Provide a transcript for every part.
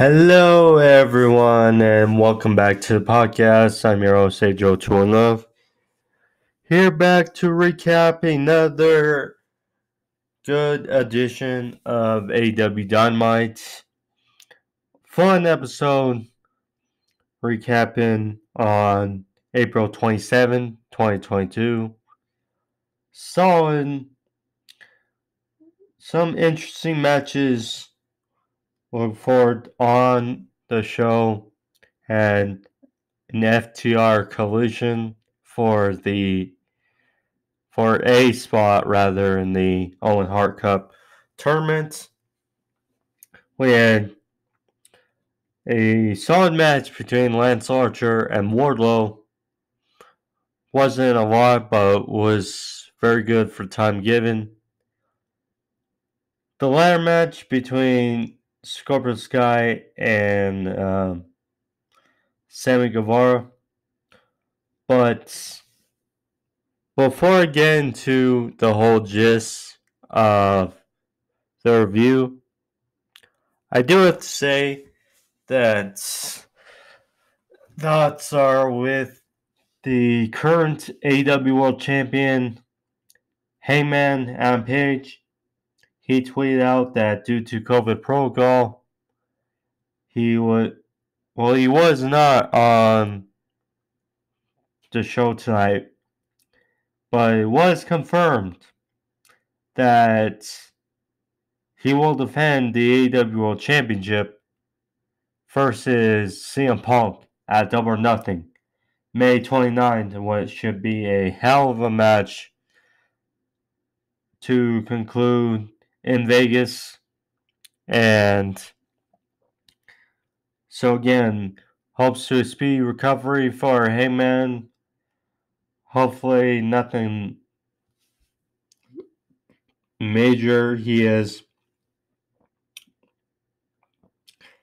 Hello, everyone, and welcome back to the podcast. I'm your host, Joe True Love. Here back to recap another good edition of AW Dynamite. Fun episode recapping on April 27, 2022. Solid, some interesting matches look forward on the show and an FTR collision for the for a spot rather in the Owen Hart Cup tournament. We had a solid match between Lance Archer and Wardlow. Wasn't a lot, but was very good for time given. The ladder match between Scorpio Sky and um, Sammy Guevara. But before I get into the whole gist of the review, I do have to say that thoughts are with the current AEW World Champion Hangman Adam Page he tweeted out that due to COVID protocol, he would, well, he was not on the show tonight, but it was confirmed that he will defend the AEW World Championship versus CM Punk at Double or Nothing, May 29th, in what should be a hell of a match to conclude in Vegas. And so, again, hopes to a speedy recovery for Hangman. Hopefully, nothing major. He has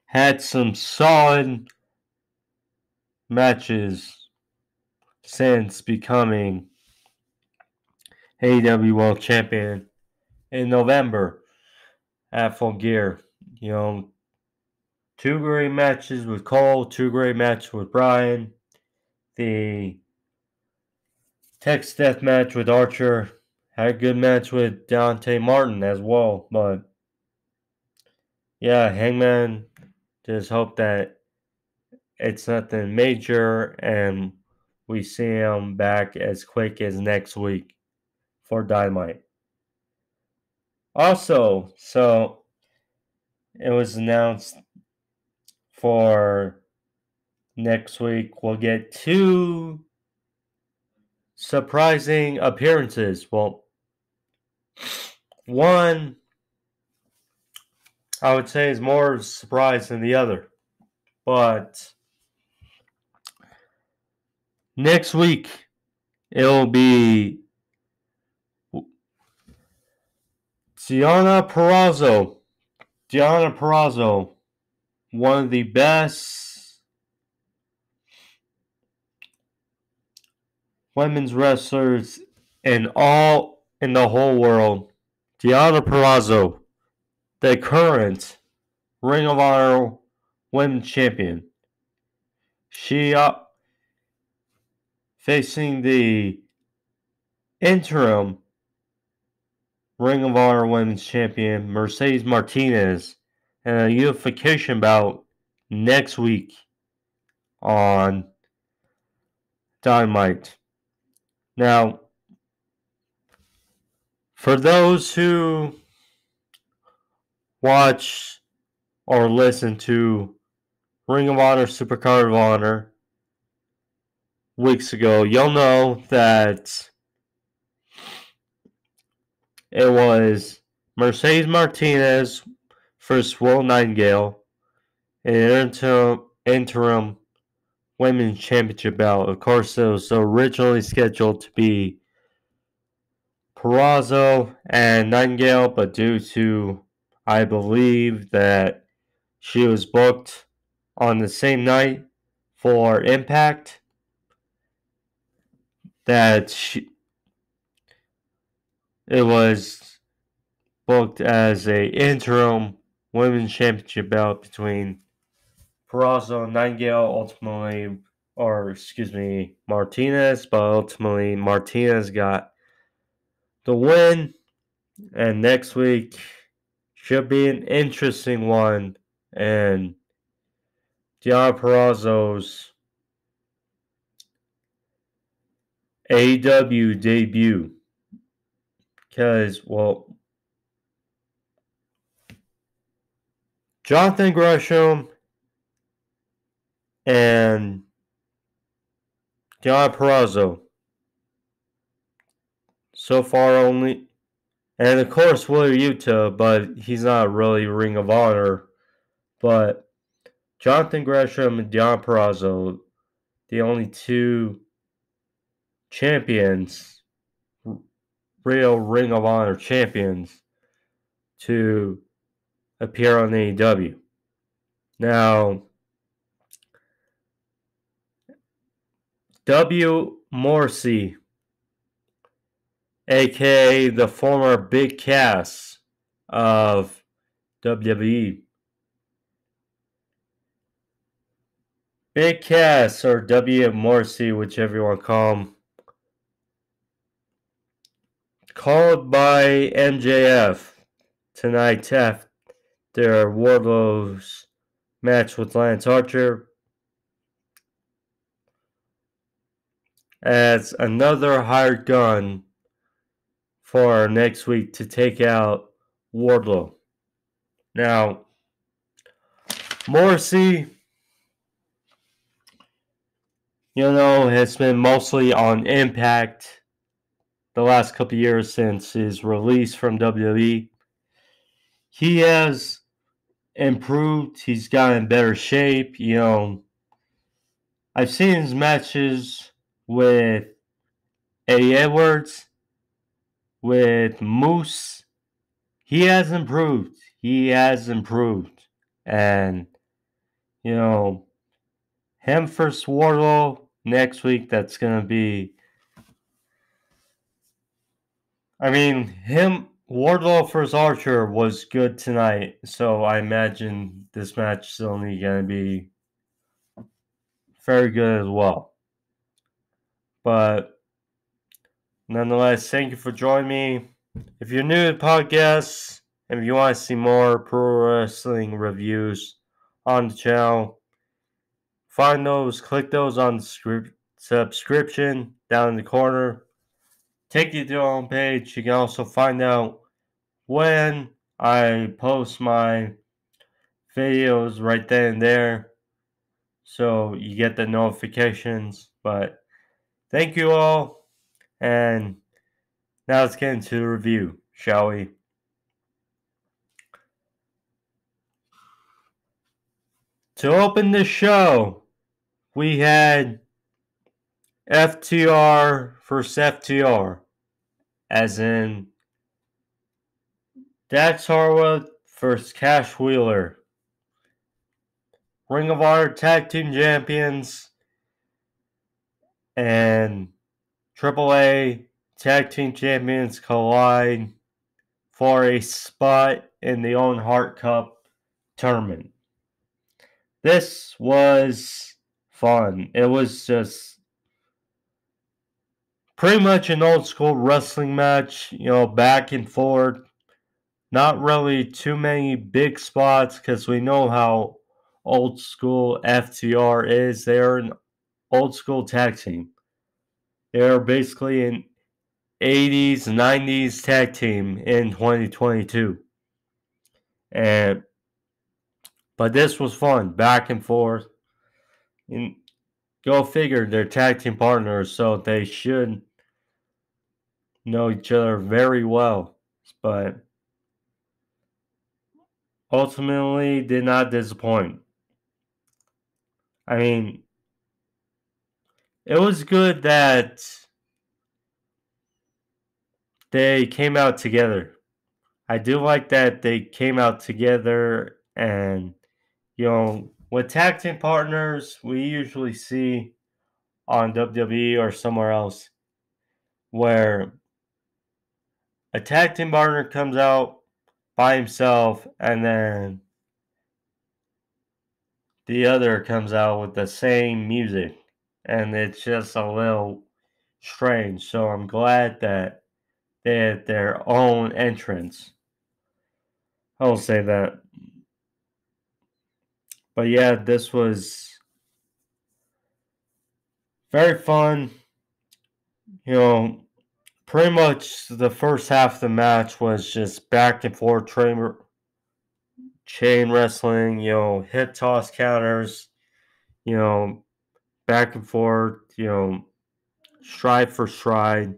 had some solid matches since becoming AEW World Champion in November at Full Gear. You know, two great matches with Cole, two great matches with Brian, the Texas Death match with Archer, had a good match with Dante Martin as well. But yeah, Hangman just hope that it's nothing major and we see him back as quick as next week for Dynamite. Also, so it was announced for next week we'll get two surprising appearances. Well, one I would say is more of a surprise than the other. But next week it'll be Deonna Purrazzo. Deonna Purrazzo, one of the best women's wrestlers in all in the whole world. Deonna Purrazzo, the current Ring of Honor Women's Champion. She uh, facing the interim Ring of Honor Women's Champion Mercedes Martinez and a unification bout next week on Dynamite. Now, for those who watch or listen to Ring of Honor Supercard of Honor weeks ago, you'll know that it was Mercedes Martinez versus Willow Nightingale, in an interim, interim women's championship bout. Of course, it was originally scheduled to be Purrazzo and Nightingale, but due to, I believe, that she was booked on the same night for Impact, that she, it was booked as a interim women's championship bout between Purrazzo and Nightingale ultimately, or excuse me, Martinez, but ultimately Martinez got the win. And next week should be an interesting one. And Deonna Purrazzo's AEW debut. Because, well, Jonathan Gresham and Deonna Purrazzo. So far, only, and of course, Wheeler Yuta, but he's not really Ring of Honor. But Jonathan Gresham and Deonna Purrazzo, the only two champions, real Ring of Honor champions, to appear on AEW. Now, W. Morrissey, aka the former Big Cass of WWE. Big Cass or W. Morrissey, want to call him, called by MJF tonight after Wardlow's match with Lance Archer. As another hired gun for next week to take out Wardlow. Now, Morrissey, you know, has been mostly on Impact the last couple years since his release from WWE. He has improved, he's gotten in better shape. You know, I've seen his matches with Eddie Edwards, with Moose. He has improved. He has improved. And, you know, him for Wardlow next week, that's going to be. I mean, him, Wardlow versus Archer was good tonight. So I imagine this match is only going to be very good as well. But nonetheless, thank you for joining me. If you're new to the podcast and if you want to see more pro wrestling reviews on the channel, find those, click those on the subscription down in the corner. Take you to the home page. You can also find out when I post my videos right then and there. So you get the notifications. But Thank you all. And now let's get into the review, shall we? To open the show, we had FTR versus FTR, as in Dax Harwood versus Cash Wheeler. Ring of Honor Tag Team Champions and AAA Tag Team Champions collide for a spot in the Owen Hart Cup tournament. This was fun. It was just pretty much an old school wrestling match, you know, back and forth. Not really too many big spots because we know how old school FTR is. They're an old school tag team. They're basically an 80s, 90s tag team in 2022. And but this was fun, back and forth. And go figure, they're tag team partners, so they should know each other very well. But ultimately did not disappoint. I mean, it was good that they came out together. I do like that they came out together and you know with tag team partners we usually see on WWE or somewhere else where a tag team partner comes out by himself and then the other comes out with the same music, and it's just a little strange. So I'm glad that they had their own entrance. I'll say that. But yeah, this was very fun. You know, pretty much the first half of the match was just back and forth train, chain wrestling, you know, hit toss counters, you know, back and forth, you know, stride for stride.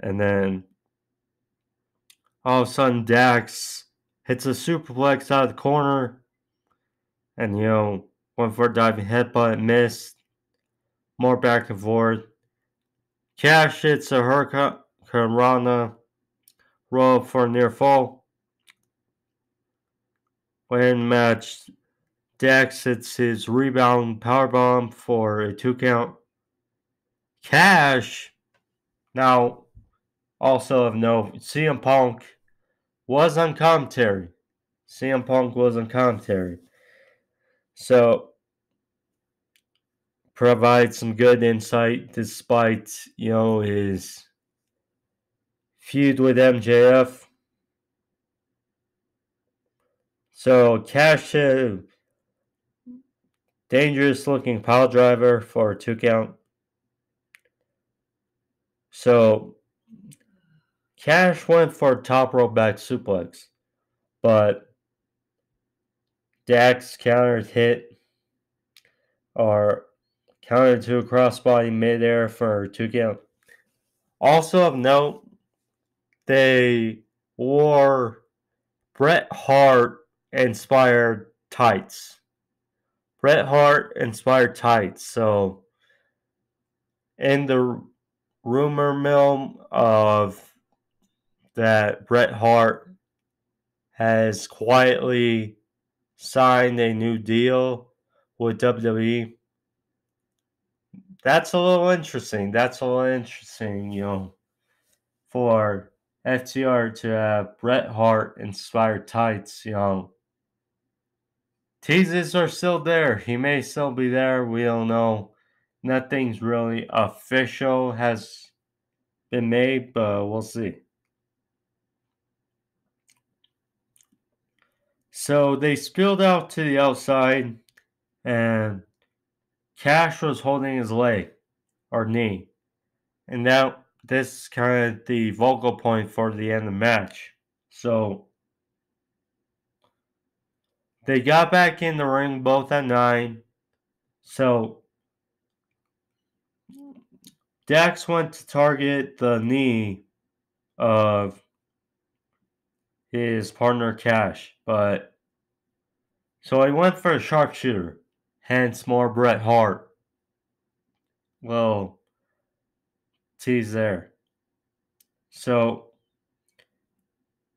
And then all of a sudden Dax hits a superplex out of the corner and you know, went for a diving headbutt, missed. More back and forth. Cash hits a Hurricanrana roll for near fall. When match, Dax hits his rebound power bomb for a two count. Cash, now also of note, CM Punk was on commentary. CM Punk was on commentary. So provide some good insight despite, you know, his feud with MJF. So Cash uh, dangerous looking pile driver for a two count. So Cash went for a top rope back suplex, but Dax countered hit or countered to a crossbody midair for two count. Also of note, they wore Bret Hart inspired tights. Bret Hart inspired tights. So in the rumor mill of that Bret Hart has quietly signed a new deal with WWE that's a little interesting. That's a little interesting, you know, for FTR to have Bret Hart inspired tights, you know. Teases are still there. He may still be there. We don't know. Nothing's really official has been made, but we'll see. So they spilled out to the outside and Cash was holding his leg or knee. And now this is kind of the vocal point for the end of the match. So they got back in the ring both at nine. So Dax went to target the knee of his partner Cash, but so he went for a sharpshooter hence more Bret Hart. Well, tease there. So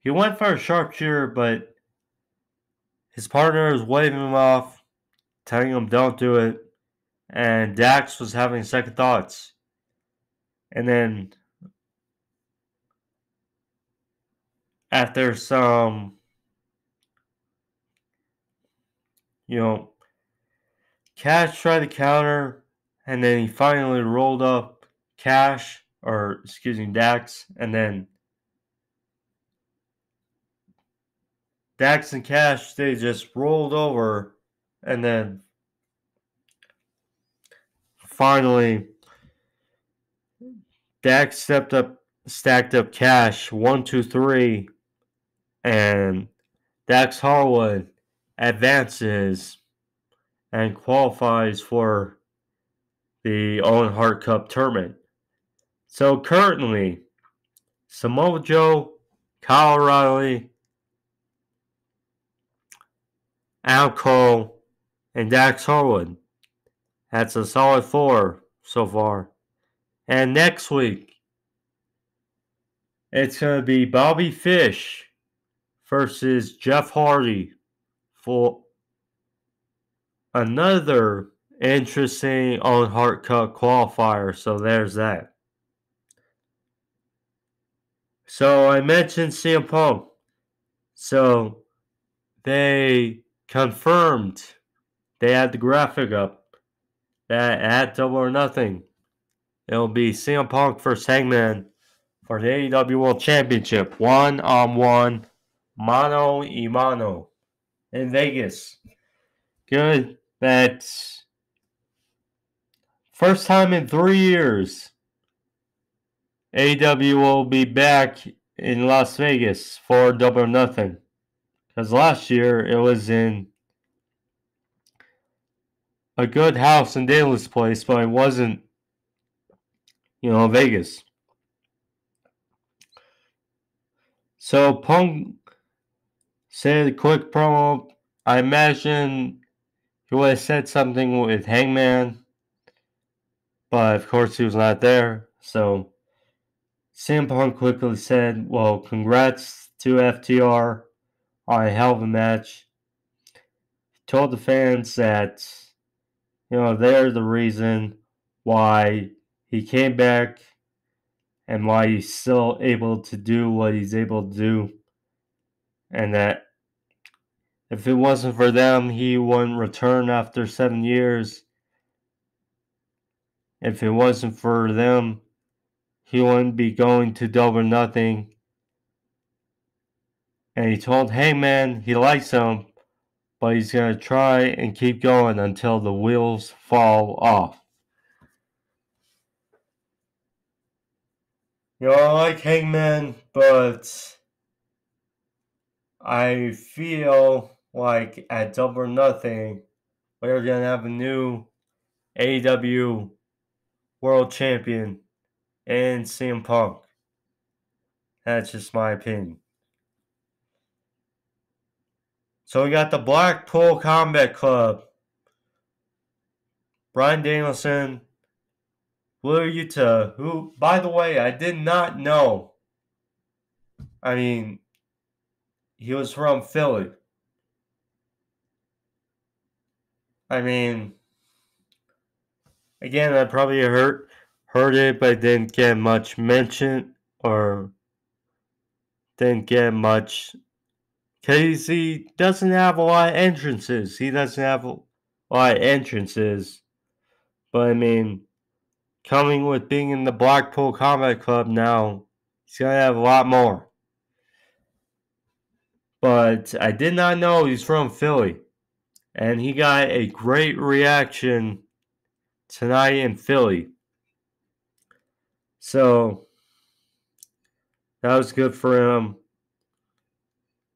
he went for a sharpshooter, but his partner was waving him off, telling him don't do it. And Dax was having second thoughts. And then after some, you know, Cash tried to counter, and then he finally rolled up Cash, or excuse me, Dax, and then Dax and Cash, they just rolled over, and then finally Dax stepped up, stacked up Cash, one, two, three, and Dax Harwood advances and qualifies for the Owen Hart Cup tournament. So currently, Samoa Joe, Kyle O'Reilly, Adam Cole, and Dax Harwood. That's a solid four so far. And next week, it's going to be Bobby Fish versus Jeff Hardy for another interesting Owen Hart Cup qualifier. So there's that. So I mentioned CM Punk. So they confirmed they had the graphic up that at Double or Nothing, it'll be CM Punk versus Hangman for the AEW World Championship, one on one, mano y mano, in Vegas. Good. That's first time in three years. AW will be back in Las Vegas for Double Nothing. Because last year it was in a good house in Daily's Place, but it wasn't, you know, Vegas. So Punk said a quick promo. I imagine he would have said something with Hangman, but of course he was not there. So CM Punk quickly said, Well, congrats to FTR on a hell of a match. He told the fans that, you know, they're the reason why he came back and why he's still able to do what he's able to do. And that if it wasn't for them, he wouldn't return after seven years. If it wasn't for them, he wouldn't be going to double nothing. And he told Hangman he likes him, but he's going to try and keep going until the wheels fall off. You know, I like Hangman, but I feel like at Double or Nothing, we're going to have a new AEW World Champion and CM Punk. That's just my opinion. So we got the Blackpool Combat Club. Brian Danielson, Wheeler Yuta, who, by the way, I did not know. I mean, he was from Philly. I mean, again, I probably heard heard it, but didn't get much mention or didn't get much he doesn't have a lot of entrances. He doesn't have a lot of entrances, but I mean, coming with being in the Blackpool Combat Club now, he's gonna have a lot more. But I did not know he's from Philly, and he got a great reaction tonight in Philly. So that was good for him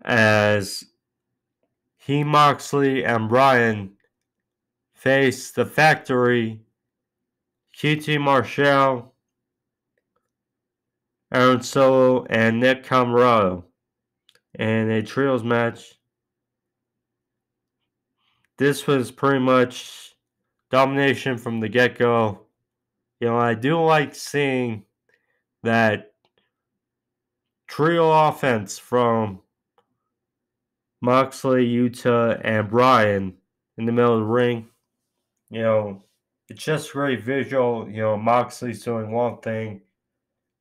as he, Moxley, and Bryan face the factory, QT Marshall, Aaron Solo, and Nick Comoroto in a trios match. This was pretty much domination from the get go. You know, I do like seeing that trio offense from Moxley, Yuta, and Bryan in the middle of the ring. You know, it's just great visual. You know, Moxley's doing one thing,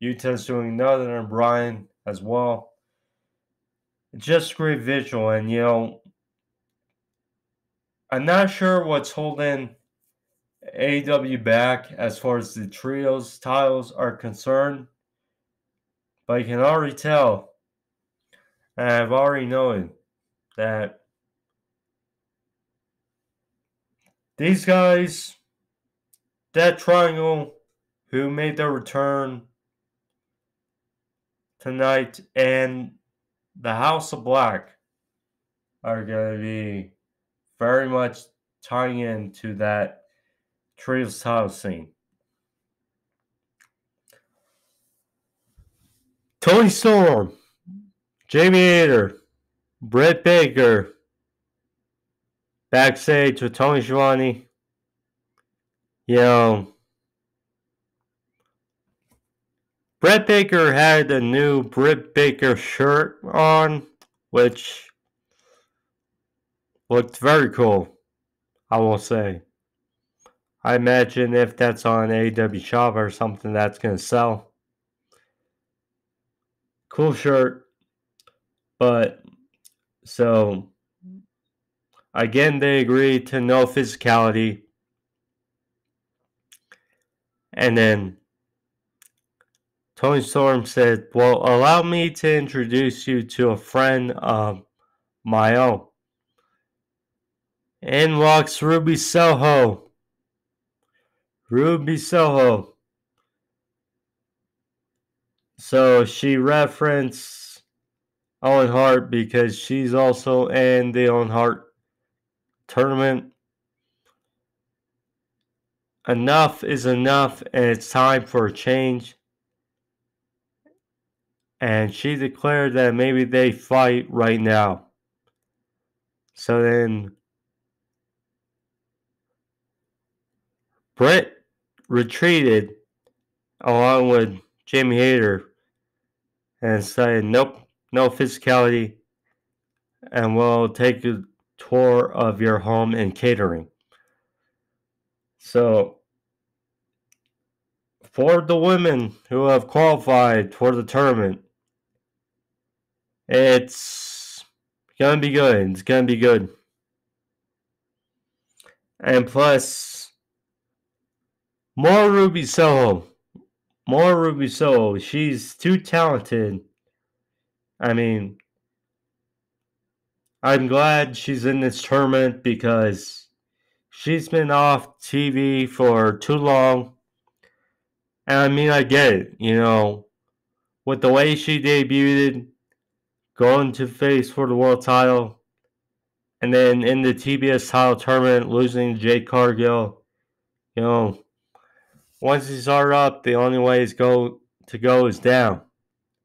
Yuta's doing another, and Bryan as well. It's just great visual, and you know, I'm not sure what's holding AW back as far as the trios titles are concerned, but you can already tell, and I've already known that these guys, Death Triangle who made their return tonight and the House of Black are going to be very much tying into that Trios title scene. Toni Storm, Jamie Hayter, Britt Baker, backstage with Tony Schiavone. You know, Britt Baker had a new Britt Baker shirt on, which looked very cool, I will say. I imagine if that's on AW Shop or something that's going to sell. Cool shirt. But so Again, they agreed to no physicality. And then Toni Storm said, Well, allow me to introduce you to a friend of my own. In walks Ruby Soho. Ruby Soho. So she referenced Owen Hart because she's also in the Owen Hart tournament. Enough is enough, and it's time for a change. And she declared that maybe they fight right now. So then Britt retreated along with Jamie Hayter and said, Nope, no physicality, and we'll take a tour of your home and catering. So, for the women who have qualified for the tournament, it's gonna be good. It's gonna be good. And plus, more Ruby Soho. More Ruby Soho. She's too talented. I mean, I'm glad she's in this tournament because she's been off TV for too long. And I mean, I get it, you know, with the way she debuted, going to face for the world title, and then in the TBS title tournament, losing to Jade Cargill, you know, once you start up, the only way is go to go is down.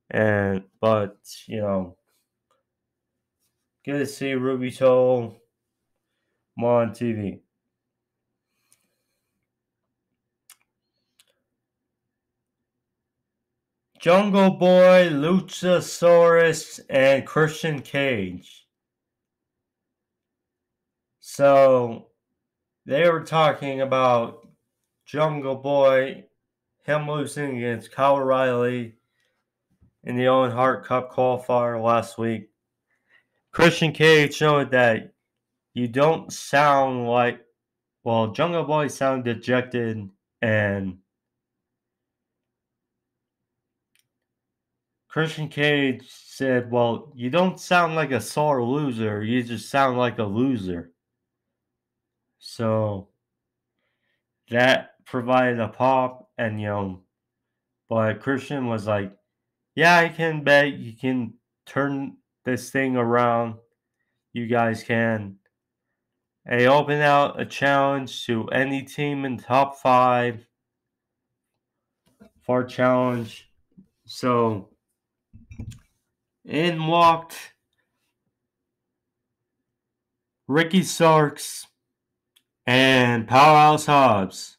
And but you know, good to see Ruby Soho more on TV. Jungle Boy, Luchasaurus, and Christian Cage. So they were talking about Jungle Boy, him losing against Kyle O'Reilly in the Owen Hart Cup qualifier last week. Christian Cage showed that you don't sound like, well, Jungle Boy sounded dejected and Christian Cage said, Well, you don't sound like a sore loser. You just sound like a loser. So that provided a pop, and know, but Christian was like, Yeah, I can bet you can turn this thing around. You guys can. And open out a challenge to any team in top five for challenge. So in walked Ricky Starks and Powerhouse Hobbs.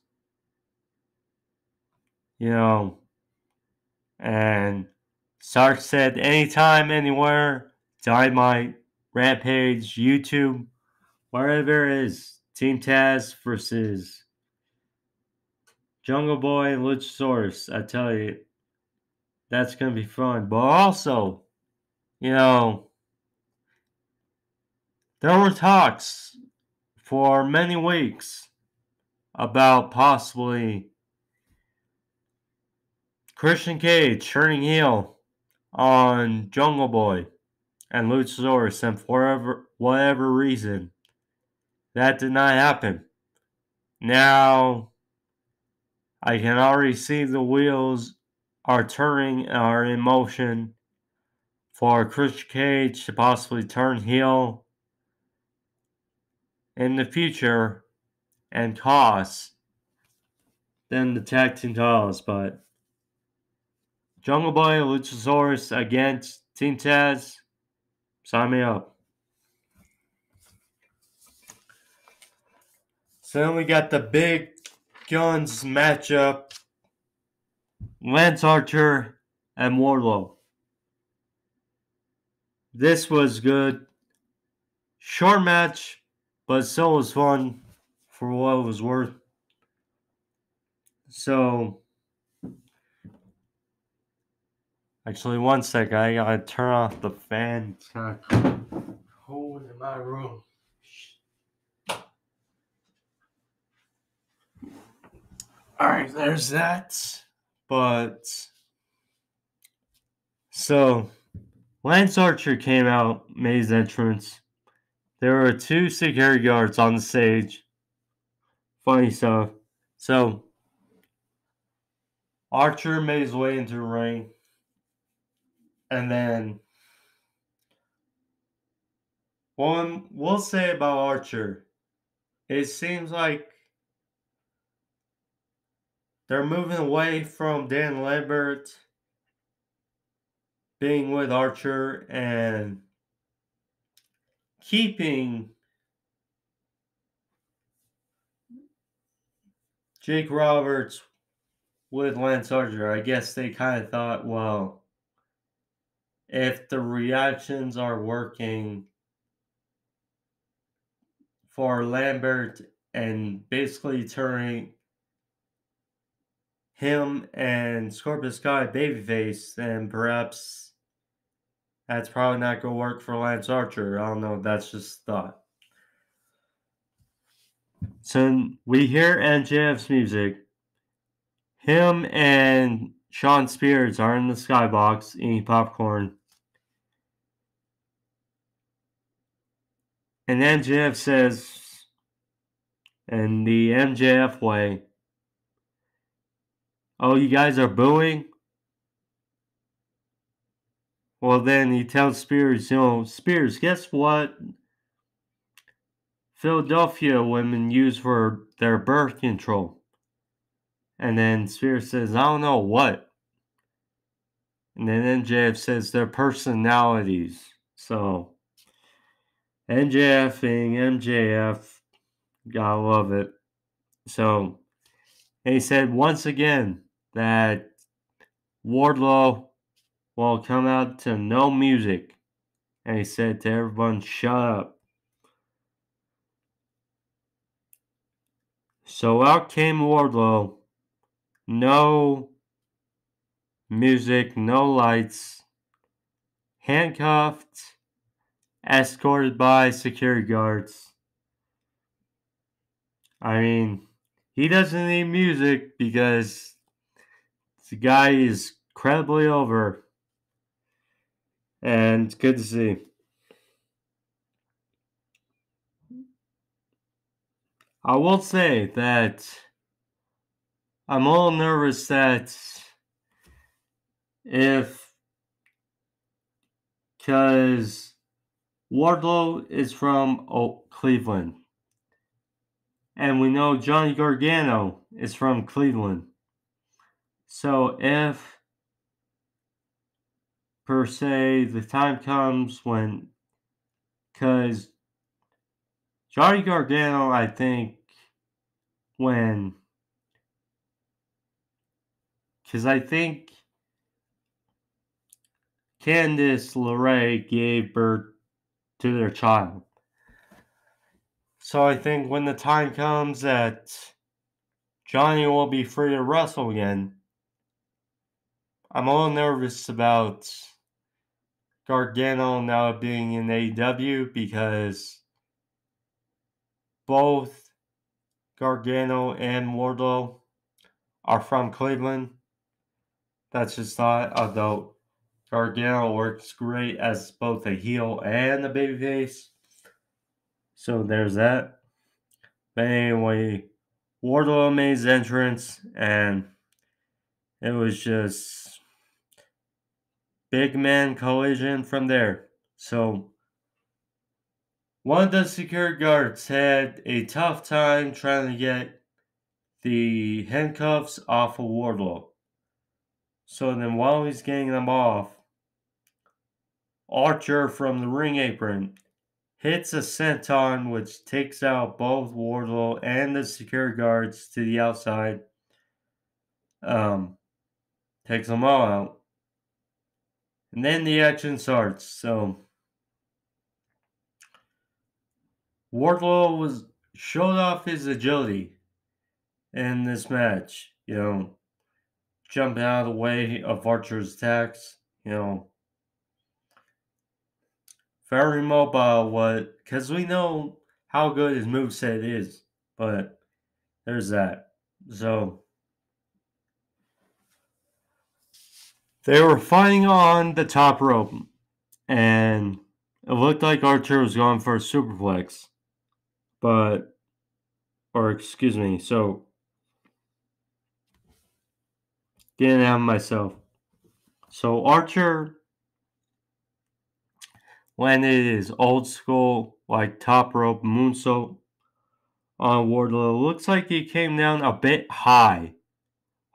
You know, and Starks said anytime, anywhere, Dynamite, Rampage, YouTube, wherever it is, Team Taz versus Jungle Boy and Luchasaurus. I tell you, that's going to be fun. But also, you know, there were talks for many weeks about possibly Christian Cage turning heel on Jungle Boy and Luchasaurus, and for whatever, whatever reason, that did not happen. Now, I can already see the wheels are turning, are in motion for Christian Cage to possibly turn heel in the future and cost than the tag team titles. But Jungle Boy Luchasaurus against Team Taz, sign me up. So then we got the big guns matchup Lance Archer and Wardlow. This was good. Short match, but still was fun for what it was worth. So, Actually, one sec. I gotta turn off the fan. It's kind of cold in my room. All right, there's that. But so Lance Archer came out, May's entrance. There were two security guards on the stage. Funny stuff. So Archer made his way into the ring. And then one we'll say about Archer. It seems like they're moving away from Dan Lambert being with Archer and keeping Jake Roberts with Lance Archer. I guess they kind of thought, well, if the reactions are working for Lambert and basically turning him and Scorpio Sky babyface, then perhaps that's probably not going to work for Lance Archer. I don't know. That's just thought. So we hear MJF's music. Him and Shawn Spears are in the skybox eating popcorn. And MJF says, in the MJF way, Oh, you guys are booing? Well, then he tells Spears, you know, Spears, guess what? Philadelphia women use for their birth control. And then Spears says, I don't know what. And then MJF says their personalities. So MJF being MJF, gotta love it. So he said once again that Wardlow will come out to no music. And he said to everyone, shut up. So out came Wardlow. No music, no lights. Handcuffed escorted by security guards. I mean, he doesn't need music because the guy is incredibly over. And it's good to see. I will say that I'm a little nervous that if because Wardlow is from oh, Cleveland. And we know Johnny Gargano is from Cleveland. So if per se the time comes when because Johnny Gargano, I think when because I think Candice LeRae gave birth to their child. So I think when the time comes that Johnny will be free to wrestle again, I'm a little nervous about Gargano now being in AEW because both Gargano and Wardlow are from Cleveland. That's just thought, although Gargano works great as both a heel and a babyface. So there's that. But anyway, Wardlow made his entrance, and it was just big man collision from there. So one of the security guards had a tough time trying to get the handcuffs off of Wardlow. So then while he's getting them off, Archer from the ring apron hits a senton which takes out both Wardlow and the security guards to the outside. Um, takes them all out. And then the action starts. So Wardlow was showed off his agility in this match. You know, jumping out of the way of Archer's attacks. You know, very mobile, what because we know how good his move set is, but there's that. So they were fighting on the top rope, and it looked like Archer was going for a superplex, but or excuse me, so getting out myself. So Archer landed it is old school like top rope moonsault on Wardlow. Looks like he came down a bit high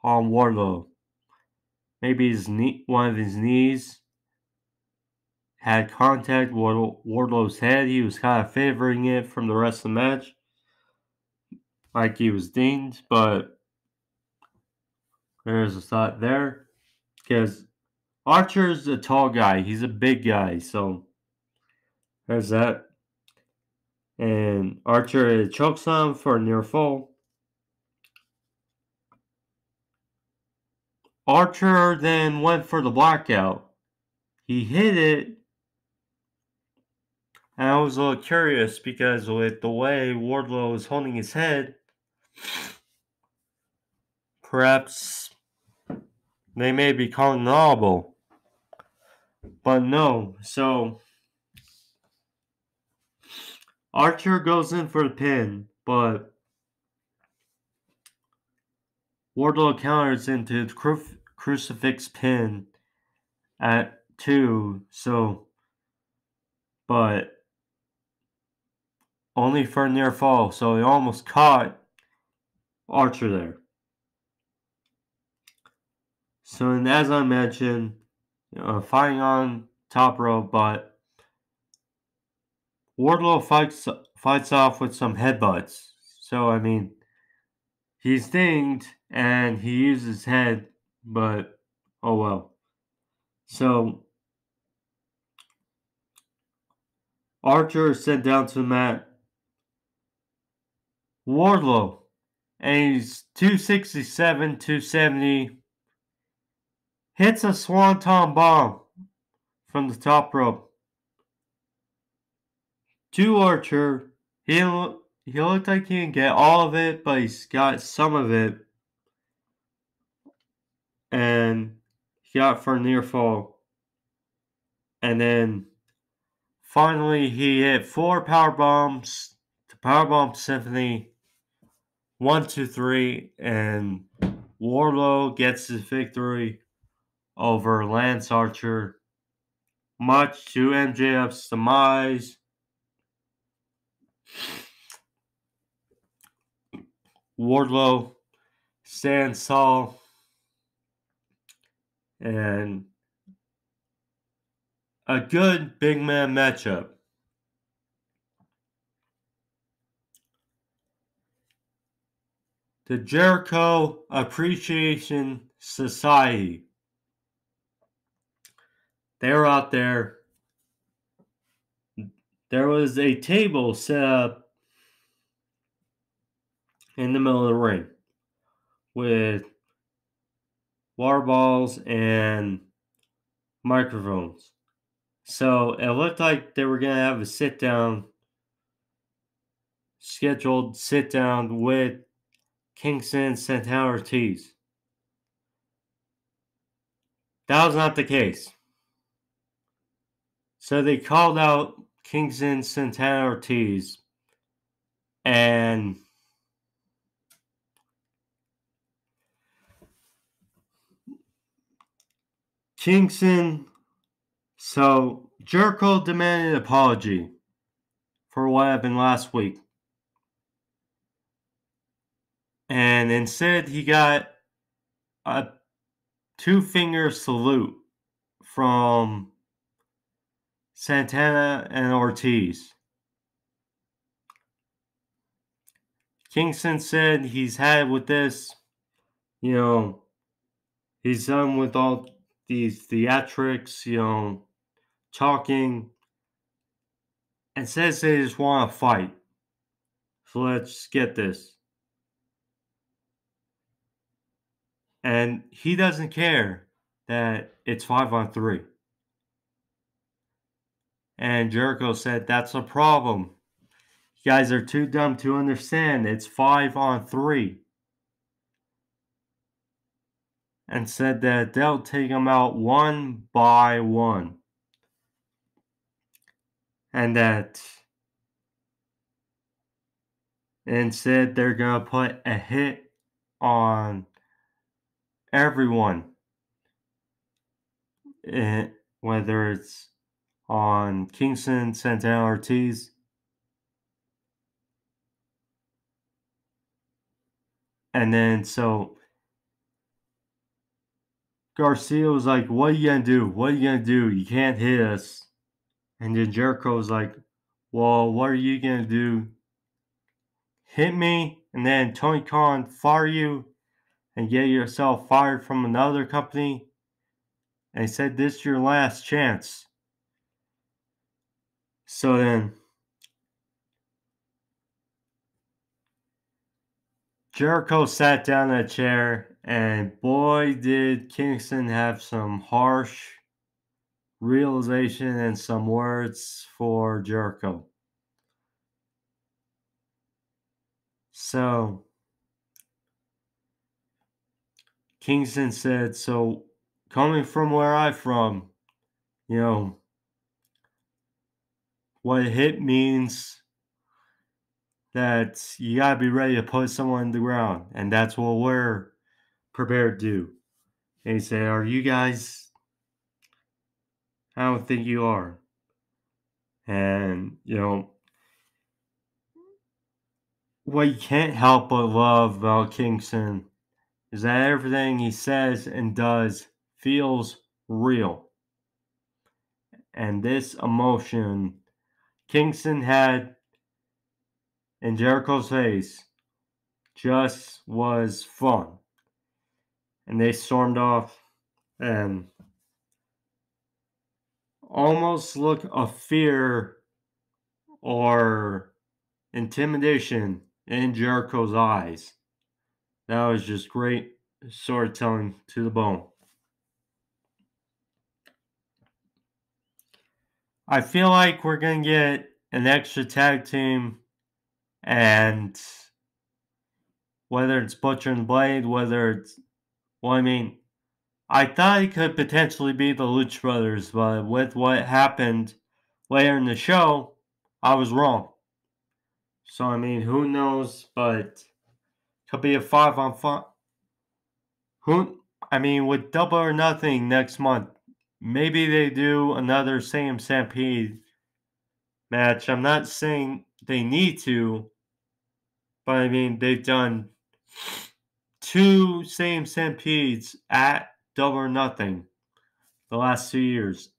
on Wardlow. Maybe his knee, one of his knees had contact with Wardlow's head. He was kind of favoring it from the rest of the match, like he was dinged. But there's a thought there, because Archer's a tall guy. He's a big guy, so there's that. And Archer chokes on for near fall. Archer then went for the blackout. He hit it. And I was a little curious because with the way Wardlow was holding his head, perhaps they may be calling an audible. But no, so Archer goes in for the pin, but Wardlow counters into the cru- crucifix pin at two. So, but only for a near fall. So he almost caught Archer there. So, and as I mentioned, uh, you know, fighting on top rope, but Wardlow fights fights off with some headbutts. So I mean, he's dinged and he uses his head, but oh well. So Archer is sent down to the mat. Wardlow, and he's 267, 270, hits a swanton bomb from the top rope to Archer. He he looked like he didn't get all of it, but he's got some of it. And he got for near fall. And then finally he hit four power bombs to power bomb Symphony. One, two, three, and Wardlow gets his victory over Lance Archer. Much to MJF's demise. Wardlow stands tall and a good big man matchup. The Jericho Appreciation Society. They're out there there was a table set up in the middle of the ring with water balls and microphones. So it looked like they were going to have a sit down, scheduled sit down with Kingston Santana Ortiz. That was not the case. So they called out Kingston Santana Ortiz. And Kingston, so Jericho demanded an apology for what happened last week. And instead, he got a two finger salute from Santana and Ortiz. Kingston said he's had with this, you know, he's done with all these theatrics, you know, talking, and says they just want to fight. So let's get this. And he doesn't care that it's five on three. And Jericho said, That's a problem. You guys are too dumb to understand. It's five on three. and said that they'll take him out one by one. And that And said they're going to put a hit on everyone. It, eh, whether it's on Kingston, Santana Ortiz, and then so Garcia was like, What are you gonna do? What are you gonna do? You can't hit us. And then Jericho was like, Well, what are you gonna do? Hit me, and then Tony Khan fire you and get yourself fired from another company. And he said, This is your last chance. So then Jericho sat down in a chair, and boy, did Kingston have some harsh realization and some words for Jericho. So, Kingston said, So, coming from where I'm from, you know, what hit means that you gotta be ready to put someone in the ground, and that's what we're prepared to do. And he said, Are you guys? I don't think you are. And, you know, what you can't help but love about Kingston is that everything he says and does feels real. And this emotion Kingston had in Jericho's face just was fun. And they stormed off and almost look of fear or intimidation in Jericho's eyes. That was just great storytelling to the bone. I feel like we're going to get an extra tag team and whether it's Butcher and Blade, whether it's well, I mean, I thought it could potentially be the Lucha Brothers, but with what happened later in the show, I was wrong. So I mean, who knows? But could be a five on five. Who? I mean, with double or nothing next month, maybe they do another Stadium Stampede match. I'm not saying they need to, but I mean, they've done two Stadium Stampedes at Double or Nothing the last two years.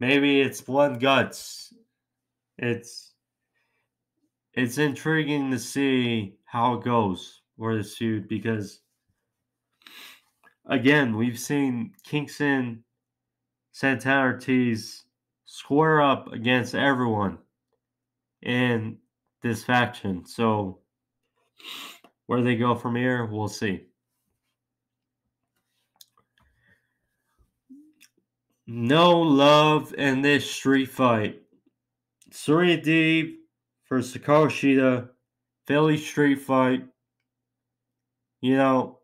Maybe it's blood guts. It's it's intriguing to see how it goes for this feud because again, we've seen Kingston Santana Ortiz square up against everyone in this faction. So where they go from here, we'll see. No love in this street fight. Serena Deeb versus Hikaru Shida, Philly street fight. You know,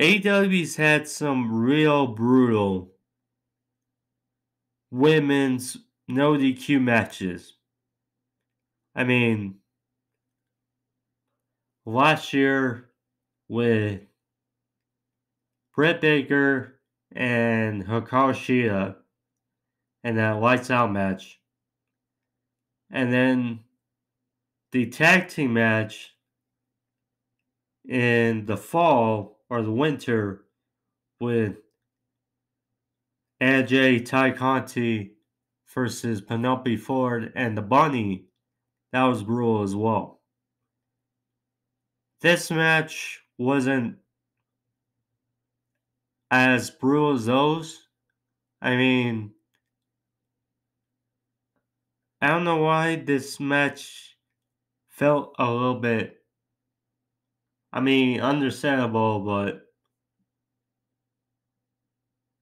AEW's had some real brutal women's no DQ matches. I mean, last year with Britt Baker and Hikaru Shida in that lights out match, and then the tag team match in the fall or the winter with AJ Tay Conti versus Penelope Ford and the Bunny, that was brutal as well. This match wasn't as brutal as those. I mean, I don't know why this match felt a little bit, I mean, understandable, but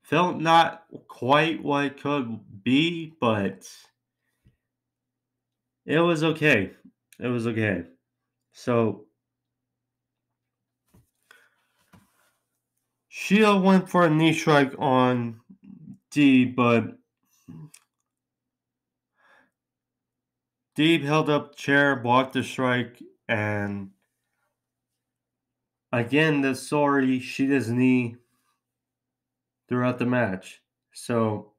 felt not quite what could be, but it was okay. It was okay. So Shida went for a knee strike on Deeb, but Deeb held up chair, blocked the strike, and again, the sorry Shida's knee throughout the match. So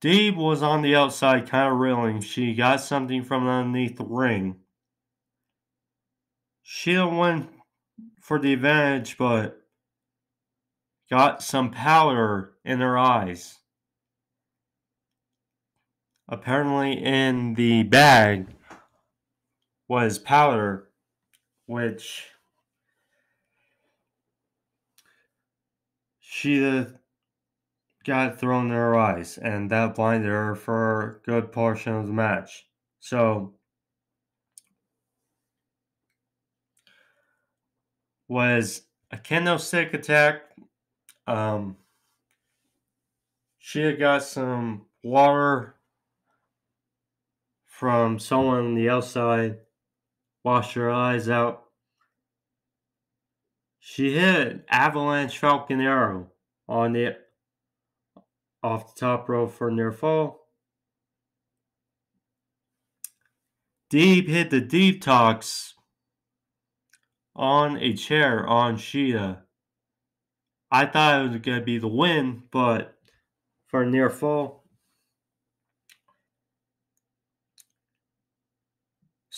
Deeb was on the outside, kind of reeling. She got something from underneath the ring. Shida went for the advantage, but got some powder in her eyes. Apparently, in the bag was powder, which she got thrown in her eyes, and that blinded her for a good portion of the match. So, was a kendo stick attack. Um, she had got some water from someone on the outside, wash her eyes out. She hit avalanche falcon arrow on the off the top rope for near fall. Deeb hit the deep talks on a chair on Shida. I thought it was to be the win, but for near fall.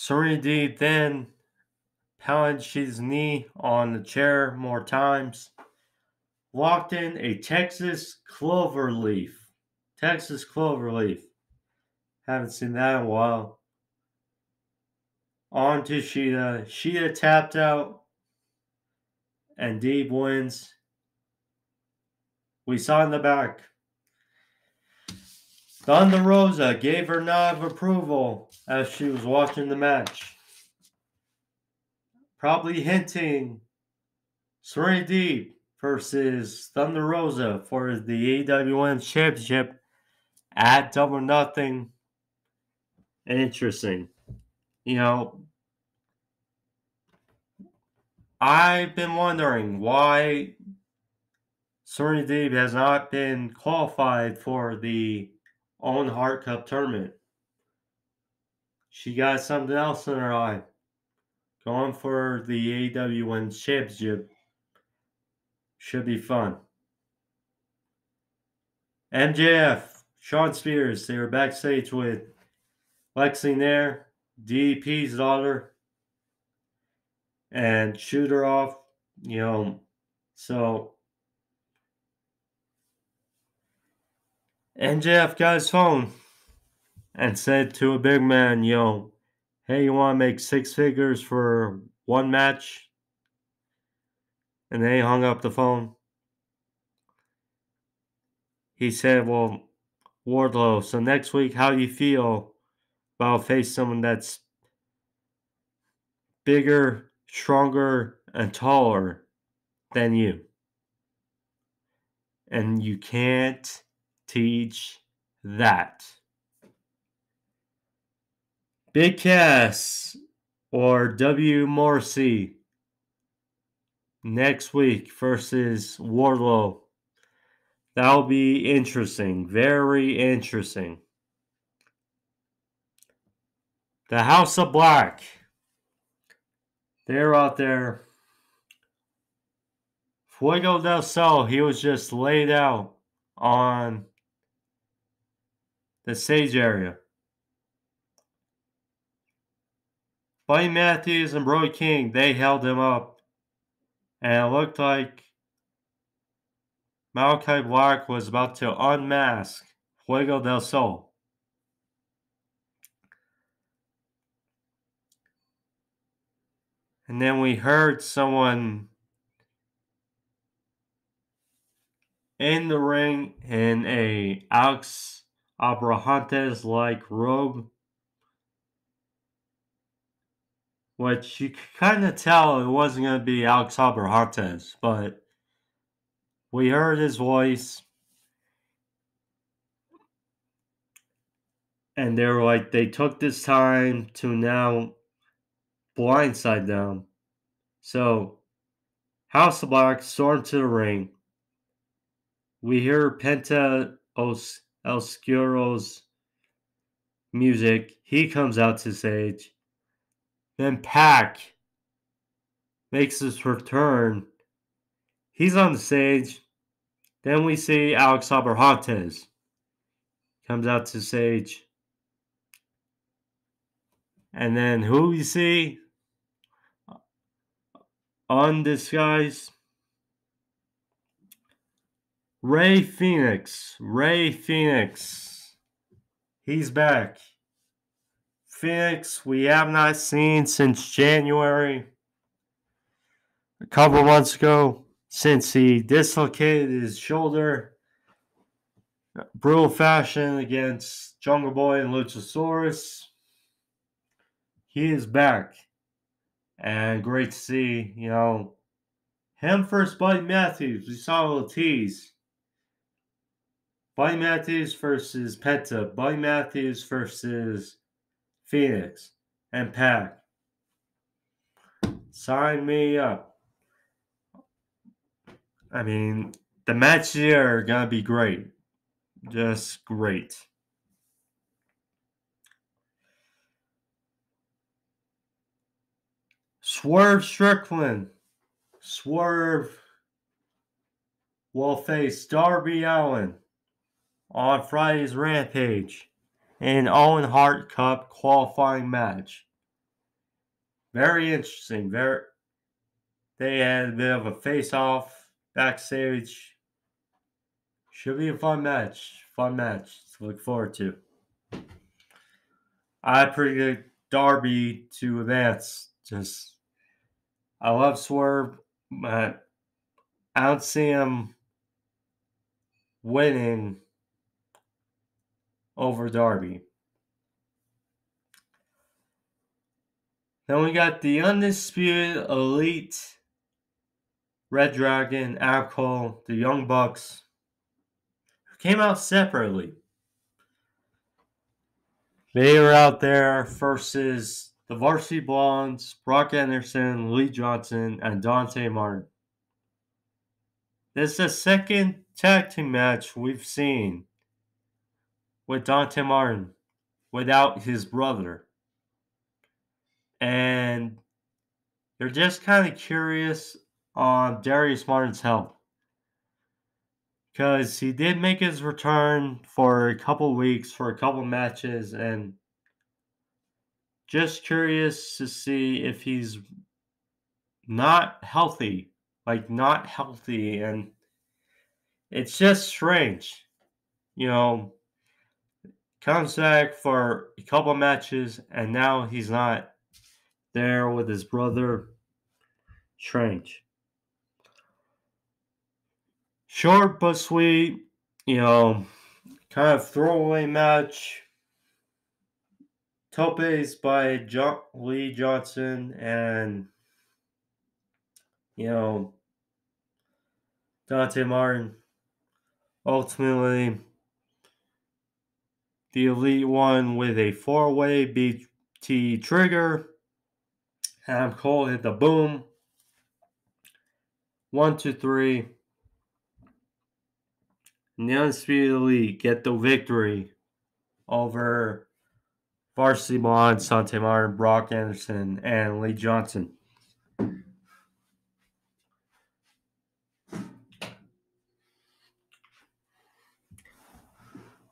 Serena then pounded his knee on the chair more times walked in a Texas clover leaf. Texas clover leaf. Haven't seen that in a while. On to Shida. Shida tapped out. And Deeb wins. We saw in the back. Thunder Rosa gave her nod of approval as she was watching the match. Probably hinting Serena Deeb versus Thunder Rosa for the AWM Championship at Double Nothing. Interesting. You know, I've been wondering why Deeb has not been qualified for the Owen Hart Cup tournament. She got something else in her eye. Going for the AWM Championship should be fun. MJF, Shawn Spears, they were backstage with Lexy Nair, DDP's daughter, and shoot her off, you know. So MJF got his phone and said to a big man, yo, hey, you want to make six figures for one match? and then he hung up the phone. He said, Well, Wardlow, so next week, how do you feel about face someone that's bigger, stronger, and taller than you? And you can't teach that. Big Cass or W. Morrissey next week versus Wardlow. That'll be interesting. Very interesting. The House of Black. They're out there. Fuego del Sol, he was just laid out on the Sage area. Buddy Matthews and Brody King, they held him up and it looked like Malakai Black was about to unmask Fuego del Sol. And then we heard someone in the ring in a Alex Abrahantes like robe which you could kind of tell it wasn't going to be Alex Abrahantes, but we heard his voice. and they were like they took this time to now blindside them. So House of Black storm to the ring. We hear Penta Os Oscuro's music. He comes out to stage. Then Pac makes his return. He's on the stage. Then we see Alex Abrahantes comes out to stage. And then who we see? Uh, Undisguised. Rey Fenix. Rey Fenix. He's back. Fenix, we have not seen since January. A couple months ago, since he dislocated his shoulder. Brutal fashion against Jungle Boy and Luchasaurus. He is back. And great to see, you know, him first Buddy Matthews. We saw a little tease. Buddy Matthews versus Penta. Buddy Matthews versus Fenix and Pac. Sign me up. I mean, the matches here are gonna be great. Just great. Swerve Strickland. Swerve will face Darby Allin on Friday's Rampage in Owen Hart Cup qualifying match. Very interesting. Very they had a bit of a face off backstage. Should be a fun match. Fun match to look forward to. I predict Darby to advance. Just I love Swerve, but I don't see him winning over Darby. Then we got the Undisputed Elite reDRagon, Adam the Young Bucks, who came out separately. They are out there versus the Varsity Blondes, Brock Anderson, Lee Johnson, and Dante Martin. This is the second tag team match we've seen with Dante Martin without his brother. And they're just kind of curious on Darius Martin's health. Because he did make his return for a couple weeks, for a couple matches, and just curious to see if he's not healthy, like not healthy, and it's just strange. You know, comes back for a couple matches, and now he's not there with his brother. Strange. Short but sweet, you know, kind of throwaway match Topes by John, Lee Johnson and you know Dante Martin. Ultimately, the Elite one with a four-way BT trigger. Adam Cole hit the boom. One, two, three. And the Elite get the victory over Varsity Blonde, Dante Martin, Brock Anderson, and Lee Johnson.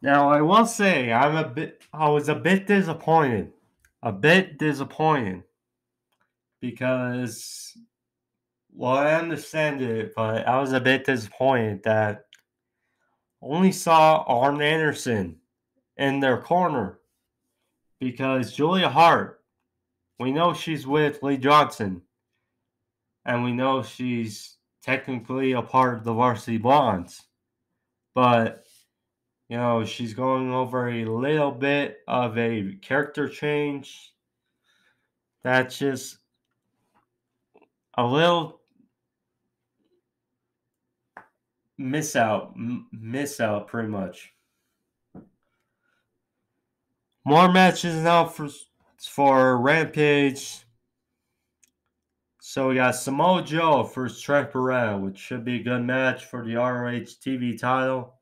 Now I will say I'm a bit I was a bit disappointed. A bit disappointed. Because well I understand it, but I was a bit disappointed that only saw Arn Anderson in their corner because Julia Hart, we know she's with Lee Johnson, and we know she's technically a part of the Varsity Blondes, but you know she's going over a little bit of a character change. That's just a little miss out, miss out pretty much. More matches now for for Rampage. So we got Samoa Joe versus Trent Beretta, which should be a good match for the ROH TV title.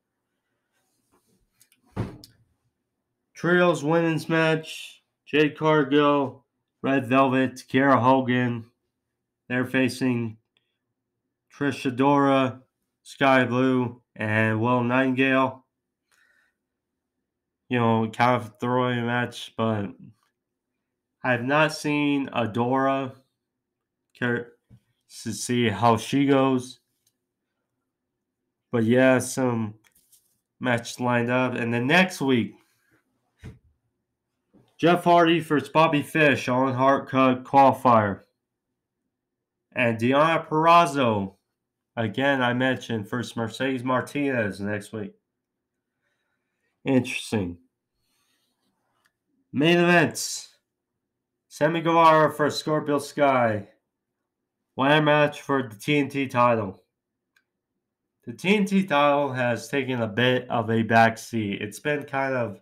Trios women's match. Jade Cargill, Red Velvet, Kiera Hogan. They're facing Trish Adora, Sky Blue, and Willow Nightingale. You know, kind of throwing match, but I have not seen Adora to see how she goes. But yeah, some matches lined up. And then next week, Jeff Hardy versus Bobby Fish Owen Hart Cup Qualifier. And Deonna Purrazzo, again, I mentioned, versus Mercedes Martinez next week. Interesting. Main events. Sammy Guevara for Scorpio Sky. Ladder match for the TNT title. The TNT title has taken a bit of a backseat. It's been kind of.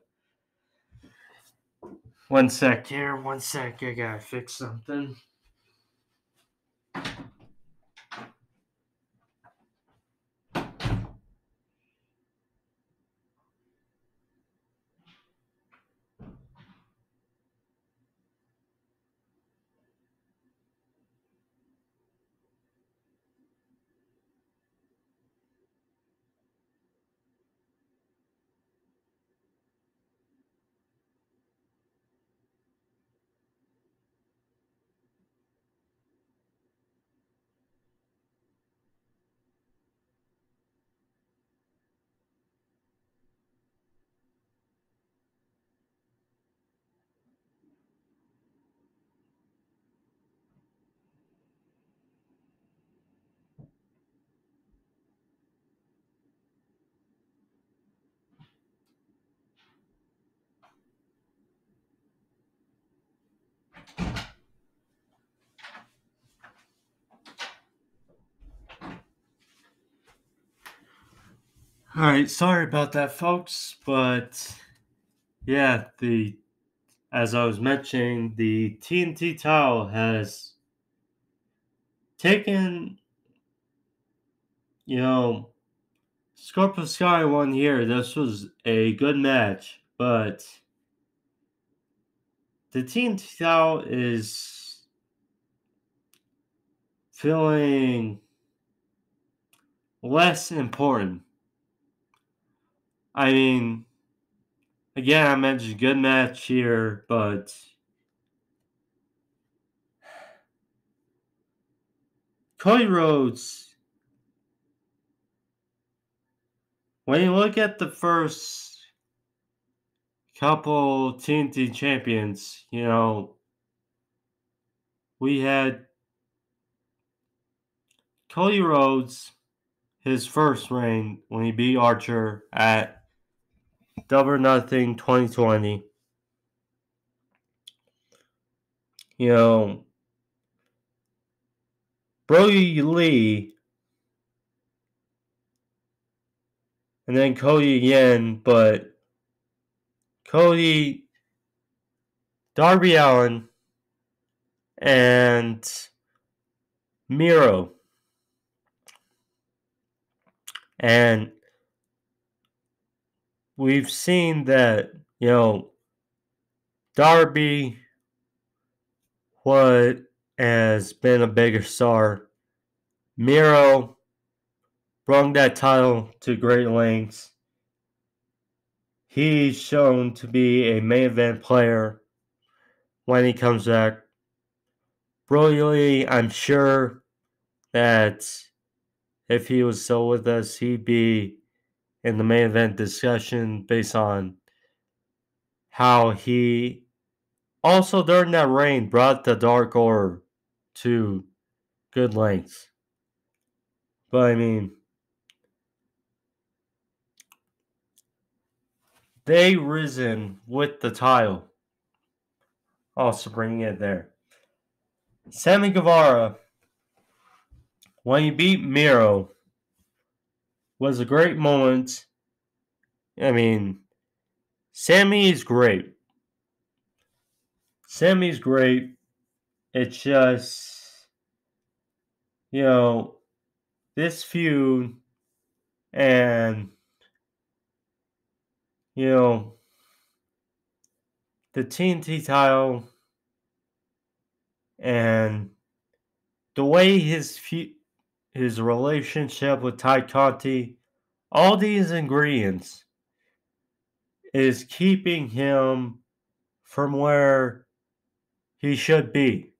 One sec here, one sec. I gotta fix something. All right, sorry about that, folks, but yeah, the as I was mentioning, the TNT title has taken, you know, Scorpio Sky won here. This was a good match, but the TNT title is feeling less important I mean, again, I mentioned good match here, but Cody Rhodes, when you look at the first couple TNT champions, you know, we had Cody Rhodes, his first reign when he beat Archer at Double Nothing 2020. You know, Brodie Lee and then Cody again, but Cody, Darby Allin, and Miro. And we've seen that, you know, Darby what has been a bigger star. Miro brought that title to great lengths. He's shown to be a main event player when he comes back. Brodie, I'm sure that if he was still with us, he'd be in the main event discussion based on how he also during that reign brought the Dark Order to good lengths. But I mean, they risen with the title. Also bringing it there. Sammy Guevara, when he beat Miro, was a great moment. I mean, Sammy is great. Sammy's great. It's just, you know, this feud and, you know, the TNT title and the way his fe- his relationship with Tay Conti, all these ingredients is keeping him from where he should be.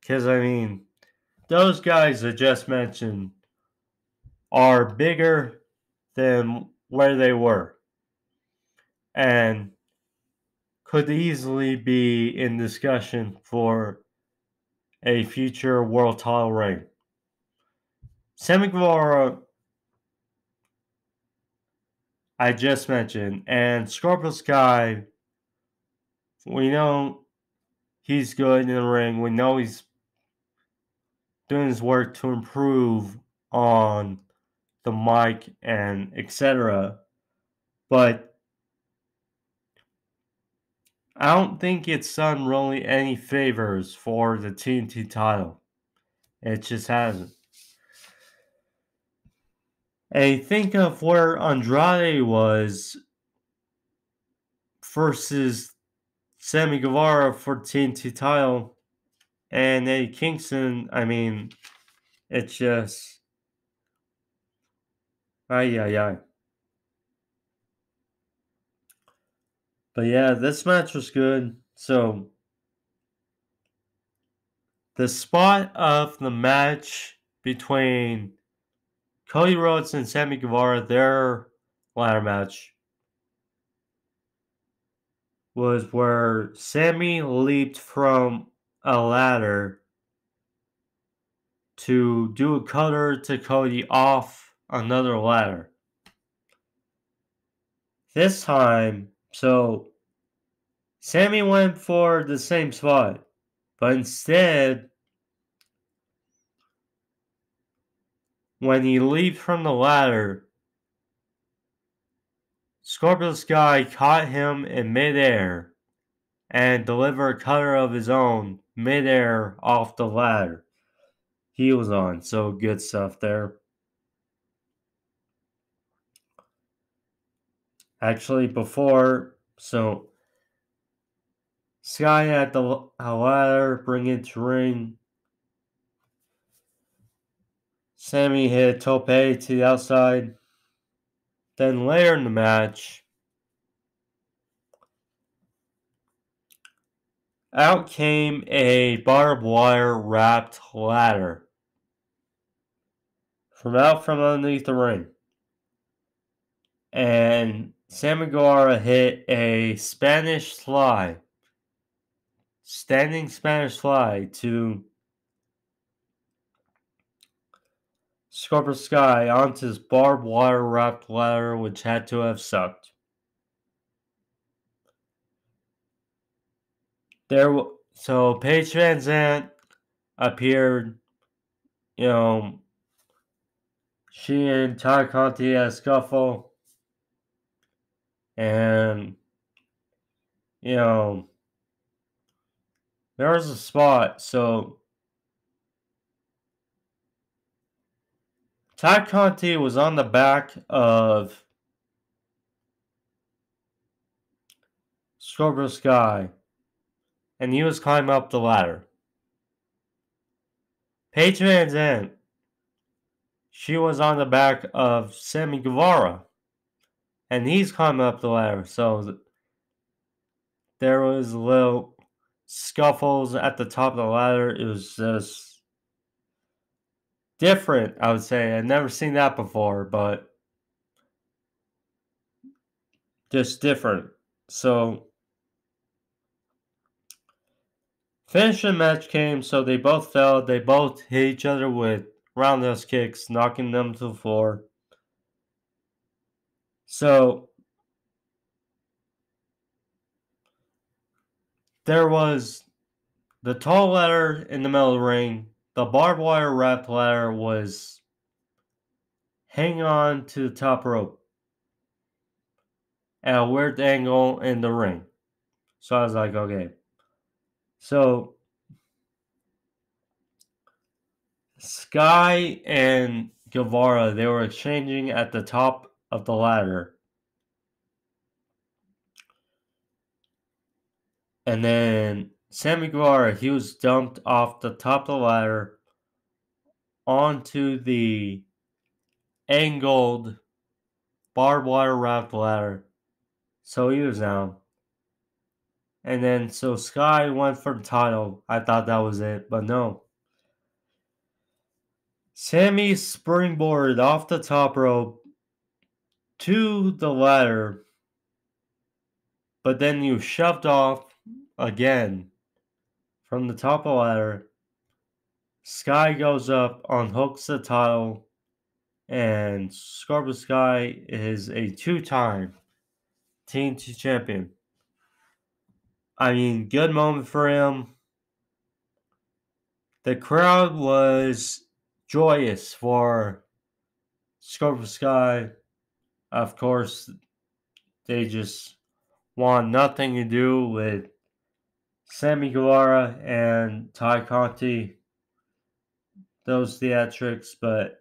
Because, I mean, those guys I just mentioned are bigger than where they were and could easily be in discussion for a future world title reign. Sammy Guevara, I just mentioned, and Scorpio Sky, we know he's good in the ring. We know he's doing his work to improve on the mic and etc. But I don't think it's done really any favors for the TNT title. It just hasn't. And think of where Andrade was versus Sammy Guevara for TNT title and Eddie Kingston. I mean, it's just ay ay ay. But yeah, this match was good. So the spot of the match between Cody Rhodes and Sammy Guevara, their ladder match, was where Sammy leaped from a ladder to do a cutter to Cody off another ladder. This time, so Sammy went for the same spot, but instead, when he leaped from the ladder, Scorpio Sky caught him in midair and delivered a cutter of his own midair off the ladder he was on. So good stuff there. Actually, before, so Sky had the ladder, bring it to ring. Sammy hit tope to the outside. Then later in the match, out came a barbed wire wrapped ladder from out from underneath the ring. And Sammy Guevara hit a Spanish fly, standing Spanish fly to Scorpio Sky onto his barbed wire wrapped ladder, which had to have sucked. There, so Paige VanZant appeared. You know, she and Tay Conti had a scuffle, and you know, there was a spot. So Conti was on the back of Scorpio Sky, and he was climbing up the ladder. Paige VanZant, she was on the back of Sammy Guevara, and he's climbing up the ladder. So there was a little scuffles at the top of the ladder. It was just different, I would say. I've never seen that before, but just different. So finishing match came, so they both fell. They both hit each other with roundhouse kicks, knocking them to the floor. So there was the tall ladder in the middle of the ring the barbed wire wrapped ladder was hanging on to the top rope at a weird angle in the ring. So I was like, okay. So Sky and Guevara, they were exchanging at the top of the ladder. And then Sammy Guevara, he was dumped off the top of the ladder onto the angled barbed wire wrapped ladder. So he was down. And then so Sky went for the title. I thought that was it, but no. Sammy springboarded off the top rope to the ladder, but then you shoved off again from the top of the ladder. Sky goes up, unhooks the title, and Scorpio Sky is a two time TNT champion. I mean, good moment for him. The crowd was joyous for Scorpio Sky. Of course, they just want nothing to do with Sammy Guevara and Tay Conti. Those theatrics, but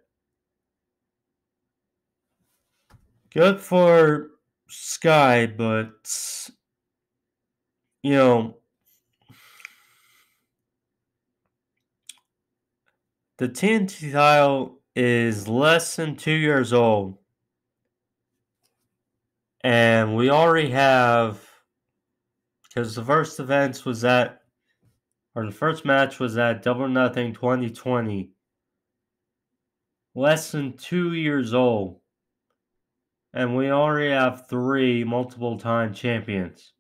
good for Sky, but you know, the TNT title is less than two years old, and we already have because the first events was at, or the first match was at Double Nothing 2020. Less than two years old. And we already have three multiple time champions.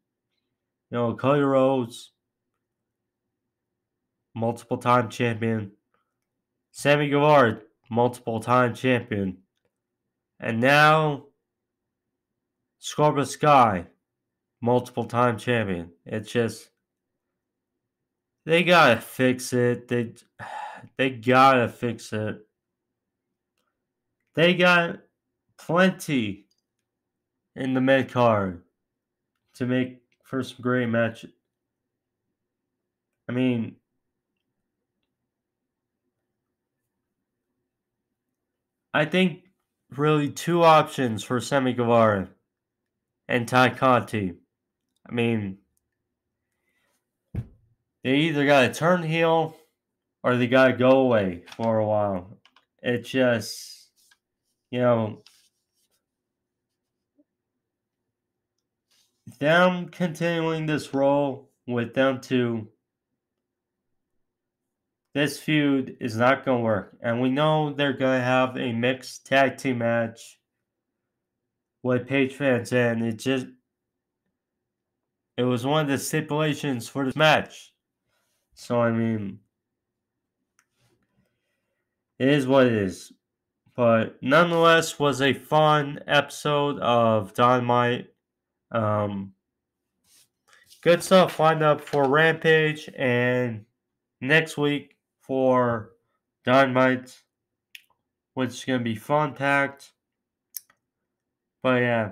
You know, Cody Rhodes, multiple time champion. Sammy Guevara, multiple time champion. And now, Scorpio Sky, multiple time champion. It's just they gotta fix it. They they gotta fix it. They got plenty in the mid card to make for some great match. I mean, I think really two options for Sammy Guevara and Tay Conti. I mean, they either got to turn heel or they got to go away for a while. It just, you know, them continuing this role with them two, this feud is not going to work. And we know they're going to have a mixed tag team match with Paige VanZant, and it just it was one of the stipulations for this match. So, I mean, it is what it is. But nonetheless, was a fun episode of Dynamite. Um, good stuff lined up for Rampage and next week for Dynamite, which is going to be fun packed. But yeah,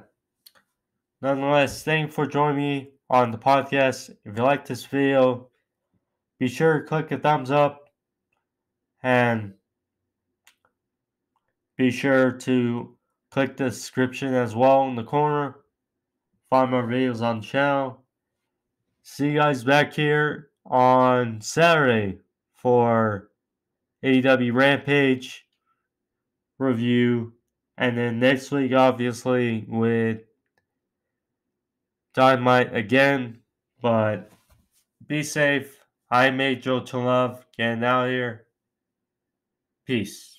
nonetheless, thank you for joining me on the podcast. If you like this video, be sure to click a thumbs up and be sure to click the description as well in the corner. Find more videos on the channel. See you guys back here on Saturday for AEW Rampage review. And then next week, obviously, with Dynamite again, but be safe. I made Joe to love. Getting out of here. Peace.